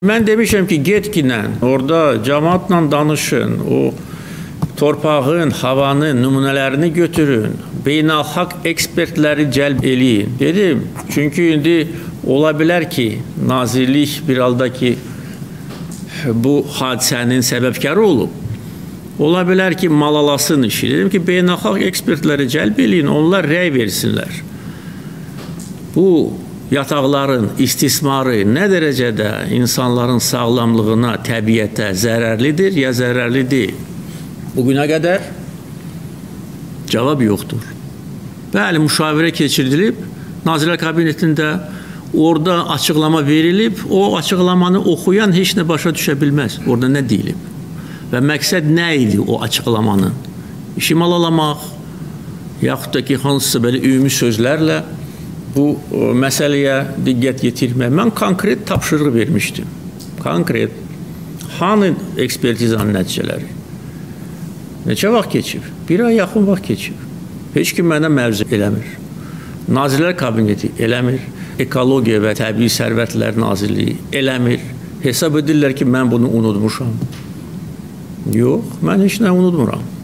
Mən demişəm ki, getginlə, orada cəmaatla danışın, o torpağın, havanın nümunələrini götürün, beynəlxalq ekspertləri cəlb eləyin. Dedim, çünki indi ola bilər ki, nazirlik bir halda ki, bu hadisənin səbəbkarı olub. Ola bilər ki, malalasın işi. Dedim ki, beynəlxalq ekspertləri cəlb eləyin, onlar rəy versinlər. Bu yataqların istismarı nə dərəcədə insanların sağlamlığına, təbiətə zərərlidir ya zərərli deyil? Bugünə qədər cavab yoxdur. Bəli, müşavirə keçirilib, Nazirlər Kabinetində orada açıqlama verilib, o açıqlamanı oxuyan heç nə başa düşə bilməz. Orada nə deyilib? Və məqsəd nə idi o açıqlamanın? İşi malalamaq, yaxud da ki, hansısa belə ümumi sözlərlə bu ə, məsələyə diqqət yetirmək. Mən konkret tapşırıq vermişdim. Konkret. Hanı ekspertizanın nəticələri? Neçə vaxt keçib? Bir ay yaxın vaxt keçib. Heç kim mənə məruzə eləmir. Nazirlər Kabineti eləmir. Ekologiya və Təbii Sərvətlər Nazirliyi eləmir. Hesab edirlər ki, mən bunu unutmuşam. Yox, mən heç nə unutmuram.